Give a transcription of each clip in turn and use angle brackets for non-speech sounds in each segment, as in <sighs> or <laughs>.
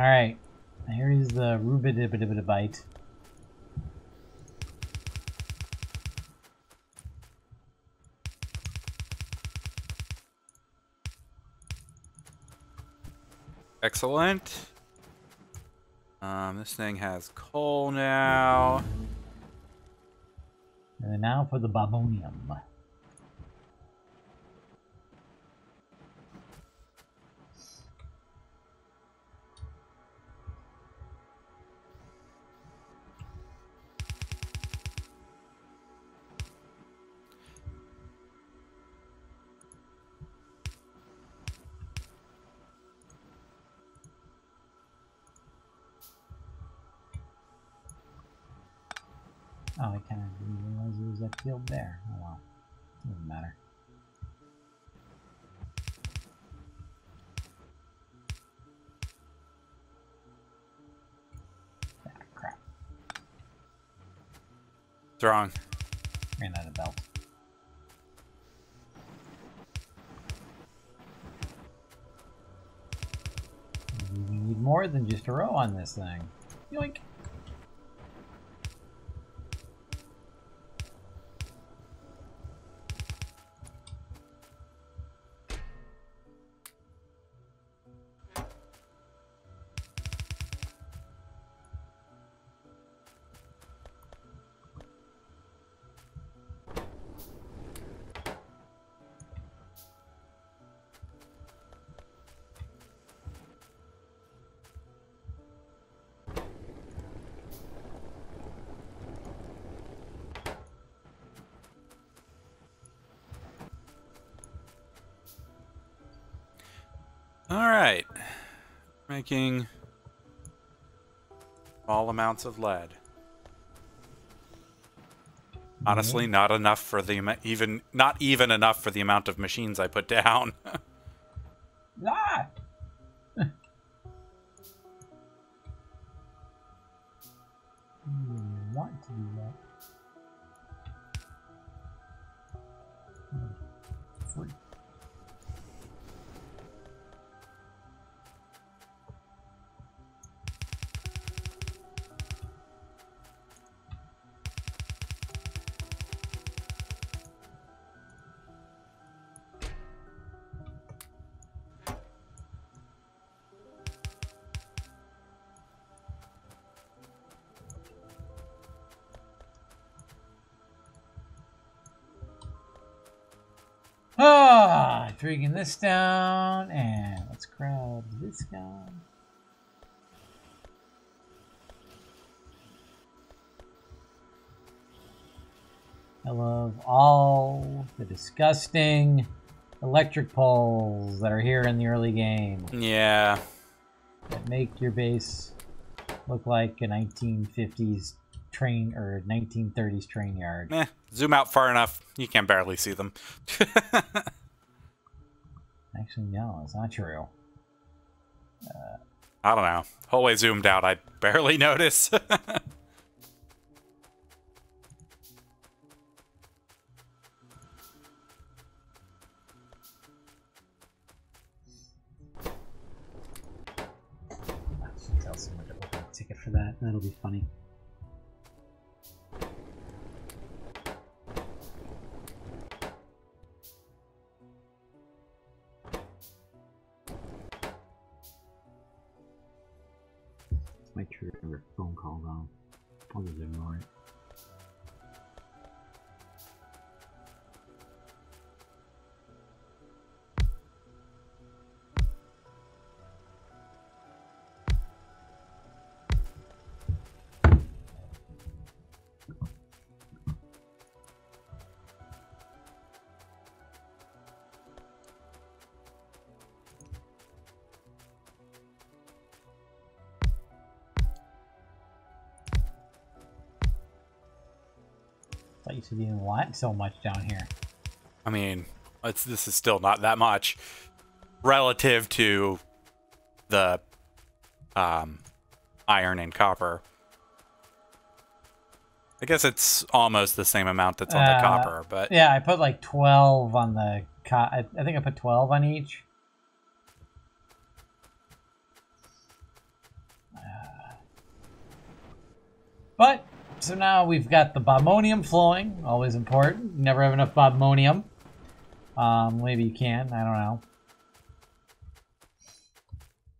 Alright. Here is the Rubidibidibidibite. Excellent. Um, this thing has coal now. And now for the Bobmonium. It's wrong. Ran out of belt. We need more than just a row on this thing. Yoink. All right. Making small amounts of lead. Honestly, not enough for the even not even enough for the amount of machines I put <laughs> down. Ah! <laughs> Hmm, want to do that. Ah, dragging this down, and let's grab this guy. I love all the disgusting electric poles that are here in the early game yeah. that make your base look like a 1950s train or 1930s train yard. Eh, zoom out far enough, you can barely see them. <laughs> Actually, no, it's not true. I don't know. Whole way zoomed out, I barely <laughs> notice. Tell someone to open a ticket for that. That'll be funny. to be in so much down here. I mean, it's this is still not that much relative to the um, iron and copper. I guess it's almost the same amount that's on the uh, copper, but yeah, I put like twelve on the. I think I put twelve on each. Uh, but so now we've got the bobmonium flowing, always important. Never have enough bobmonium. Um, maybe you can. I don't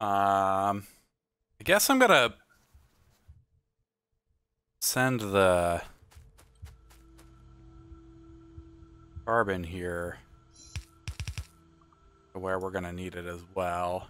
know. Um, I guess I'm gonna send the carbon here to where we're gonna need it as well.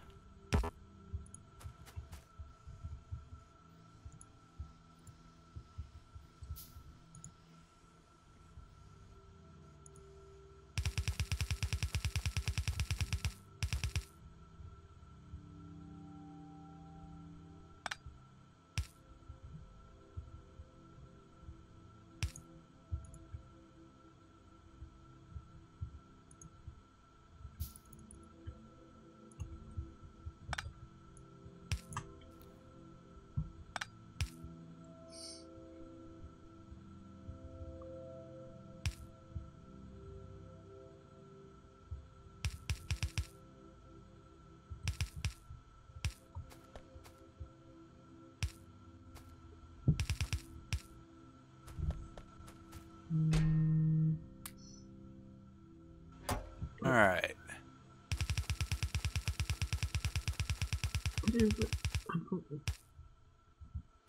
All right.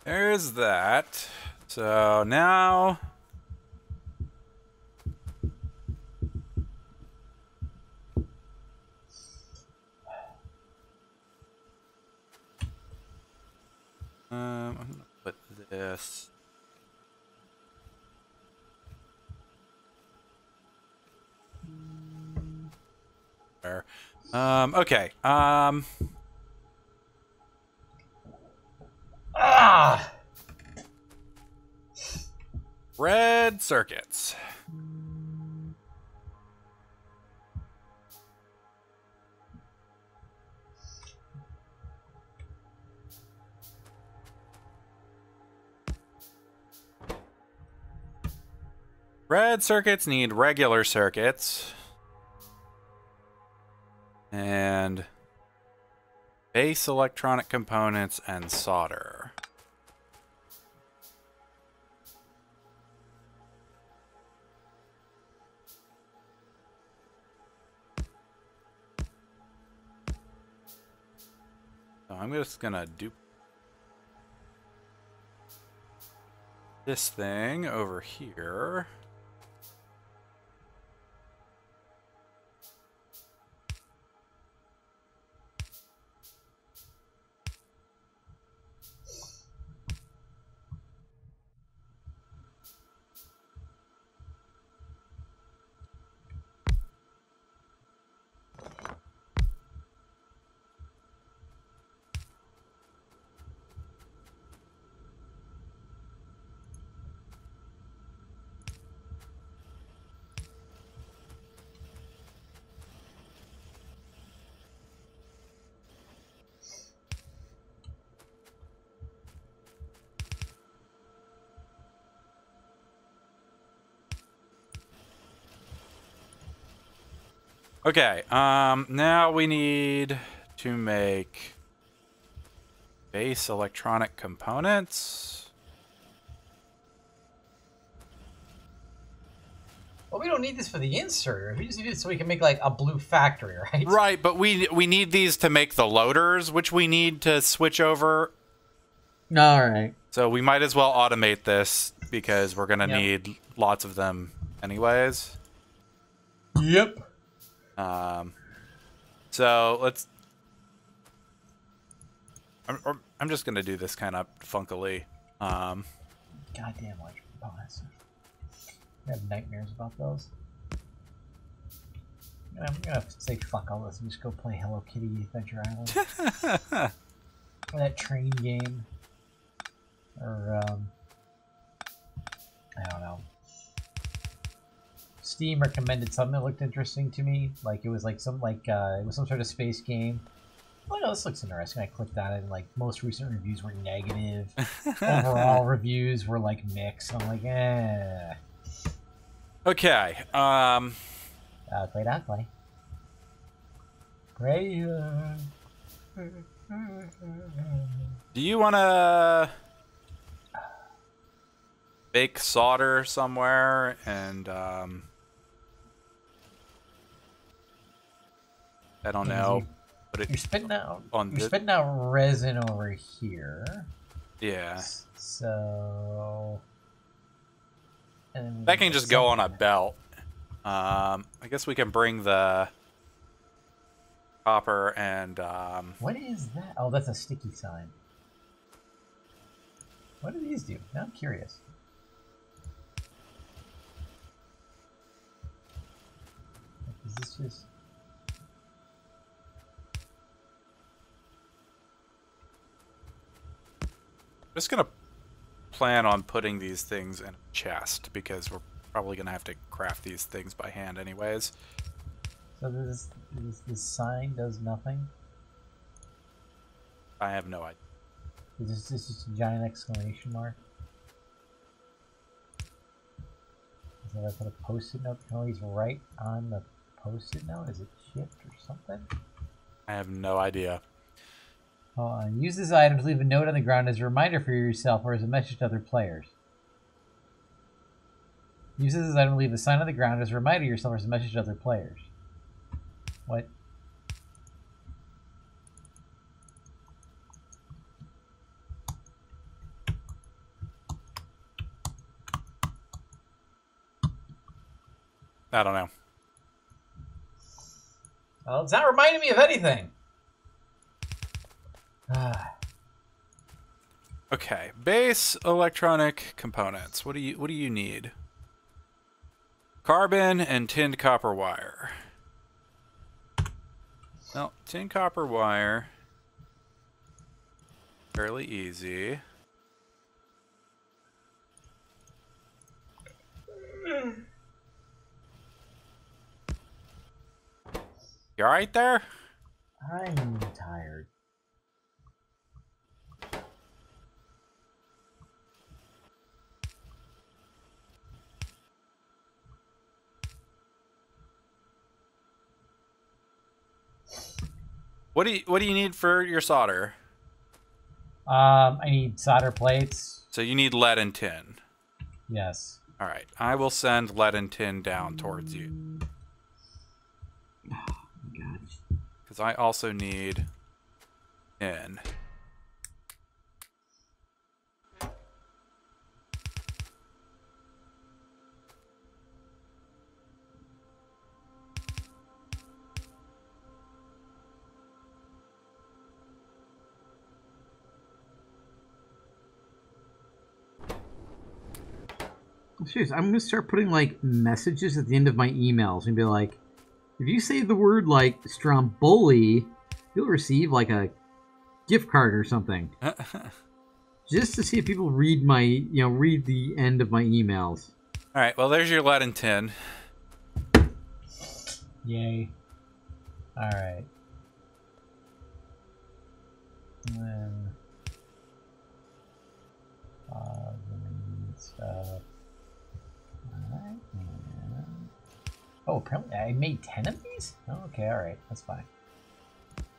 There's that. So now Um, I'm gonna put this. Um, okay. Um, Ah! red circuits. Red circuits need regular circuits. And base electronic components and solder. So I'm just gonna do this thing over here. Okay, um, now we need to make base electronic components. Well, we don't need this for the inserter. We just need it so we can make like a blue factory, <laughs> right? Right, but we we need these to make the loaders, which we need to switch over. All right. So we might as well automate this because we're gonna Yep. need lots of them anyways. Yep. Um, so let's. I'm, I'm- just gonna do this kind of funkily. Um, Goddamn electric components. I have nightmares about those. I'm gonna say fuck all this and just go play Hello Kitty Adventure Island. or <laughs> that train game. Or, um. I don't know. Steam recommended something that looked interesting to me. Like, it was like some, like, uh, it was some sort of space game. Oh, no, this looks interesting. I clicked on it, and, like, most recent reviews were negative. <laughs> Overall reviews were, like, mixed. I'm like, eh. okay. Um, Uh, play that play. Play, uh... do you want to? bake solder somewhere and um, I don't know. But it, You're spitting out. on you're the- spitting out resin over here. yeah, So. And that can just go on a belt. Um, I guess we can bring the copper and um, What is that? Oh, that's a sticky sign. What do these do? Now I'm curious. Is this just? Just gonna plan on putting these things in a chest because we're probably gonna have to craft these things by hand anyways. So this this, this sign does nothing. I have no idea. Is this, this just a giant exclamation mark? So I put a post-it note. Oh, Can always write on the post-it note. Is it chipped or something? I have no idea. Hold on. Use this item to leave a note on the ground as a reminder for yourself or as a message to other players. Use this item to leave a sign on the ground as a reminder to yourself or as a message to other players. What? I don't know. Well, it's not reminding me of anything. <sighs> Okay, base electronic components. What do you what do you need? Carbon and tinned copper wire. Well, tin copper wire. Fairly easy. You alright there? I'm tired. What do you what do you need for your solder? Um, I need solder plates. So you need lead and tin. Yes. Alright, I will send lead and tin down towards you. Oh god. Because I also need tin. Seriously, I'm gonna start putting like messages at the end of my emails and be like, if you say the word like Stromboli, you'll receive like a gift card or something. <laughs> Just to see if people read my, you know, read the end of my emails. Alright, well, there's your Latin ten. Yay. Alright. And then. Uh, then we need stuff. Alright. and- Oh, apparently I made 10 of these? Oh, okay, alright. That's fine.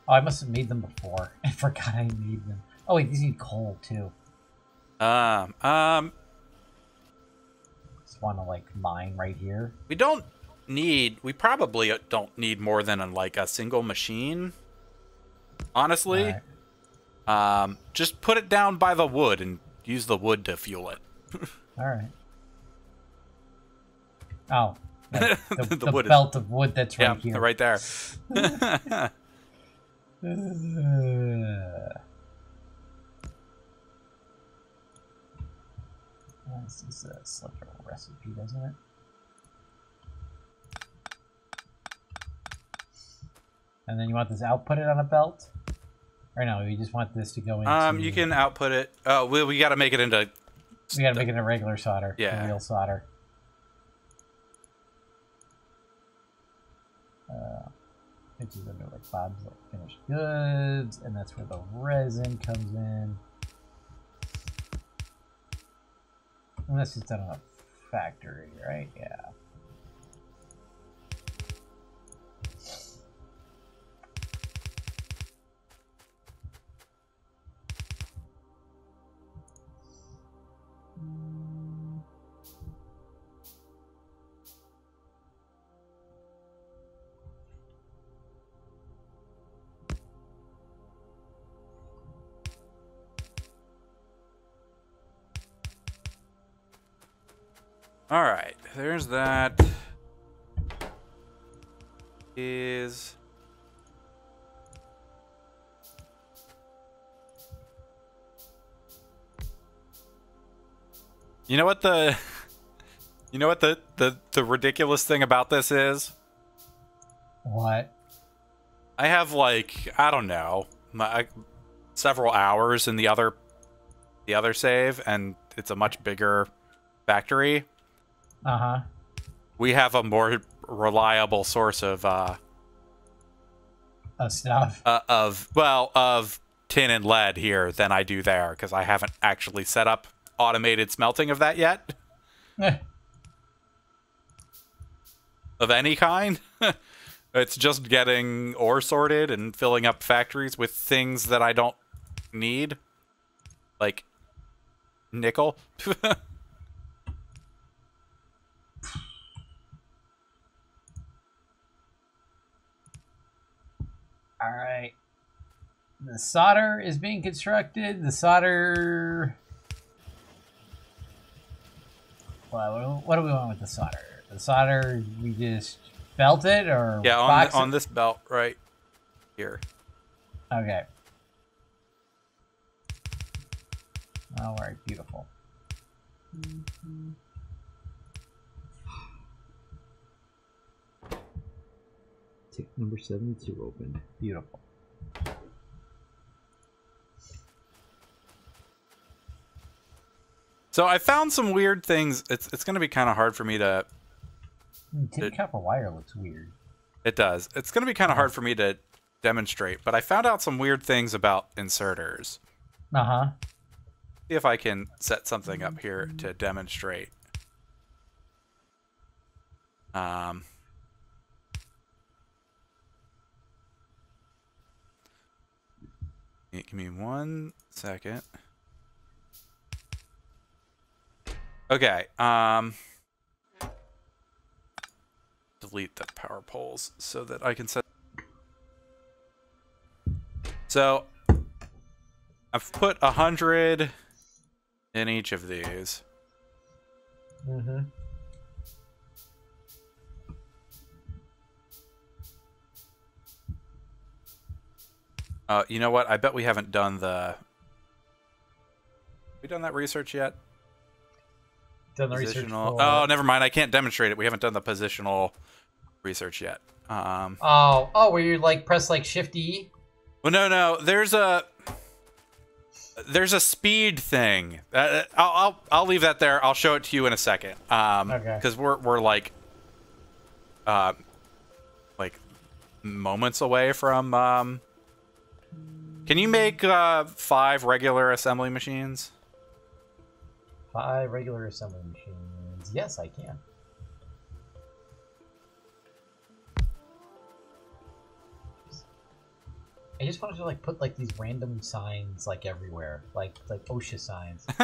Oh, I must have made them before. <laughs> I forgot I made them. Oh, wait, these need coal, too. Um, um, Just want to, like, mine right here. we don't need, we probably don't need more than a, like a single machine. Honestly, Alright. um, just put it down by the wood and use the wood to fuel it. <laughs> Alright. Oh. The, <laughs> the, The the wood is- belt of wood that's right yeah, here. right there. <laughs> Uh, This is a sliver recipe, doesn't it? And then you want this outputted on a belt? Or no, you just want this to go into... um, you can output it. Oh, we, we got to make it into. We gotta make it a regular solder. Yeah. Real solder. Uh, which is under like Like finished goods, and that's where the resin comes in. That's just done in a factory, right? Yeah. All right, there's that. Is You know what the <laughs> You know what the the the ridiculous thing about this is? What? I have like I don't know, my, several hours in the other the other save and it's a much bigger factory. Uh huh. We have a more reliable source of uh, Of stuff. uh of well of tin and lead here than I do there because I haven't actually set up automated smelting of that yet Eh, of any kind. <laughs> it's just getting ore sorted and filling up factories with things that I don't need, like nickel. <laughs> All right. The solder is being constructed. The solder. Well, what do we want with the solder? The solder, we just belt it or yeah, on box the, on this belt right here. Okay. All right, beautiful. Mm-hmm. Tick number 72 open. Beautiful. So I found some weird things. It's it's going to be kind of hard for me to. Tin It- copper wire looks weird. It does. It's going to be kind of hard for me to demonstrate, but I found out some weird things about inserters. Uh huh. See if I can set something up here to demonstrate. Um. Give me one second. Okay. Um. Delete the power poles so that I can set. So I've put a hundred in each of these. Mm-hmm. Uh, you know what? I bet we haven't done the. We done that research yet? Done the research. Oh, never mind. I can't demonstrate it. We haven't done the positional research yet. Um. Oh, oh, where you like press like Shift E. Well, no, no. There's a. There's a speed thing. Uh, I'll, I'll I'll leave that there. I'll show it to you in a second. Um, Okay. Because we're we're like. Uh, like, moments away from um. Can you make uh five regular assembly machines? Five regular assembly machines. Yes, I can. I just wanted to like put like these random signs like everywhere, like like OSHA signs. <laughs>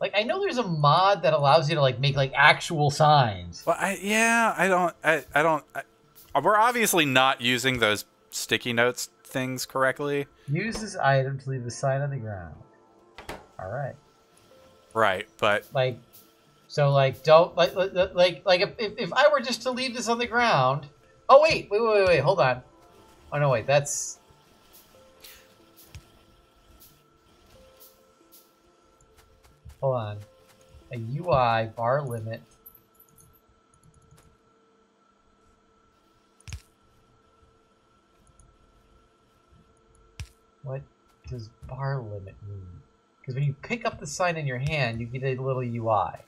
like I know there's a mod that allows you to like make like actual signs. Well, I yeah, I don't, I, I don't. I, we're obviously not using those sticky notes things correctly, Use this item to leave a sign on the ground. All right. right? But like so like don't like like like, if, if, if i were just to leave this on the ground oh wait wait wait wait, wait hold on oh no wait that's hold on a ui bar limit what does bar limit mean? Because when you pick up the sign in your hand you get a little ui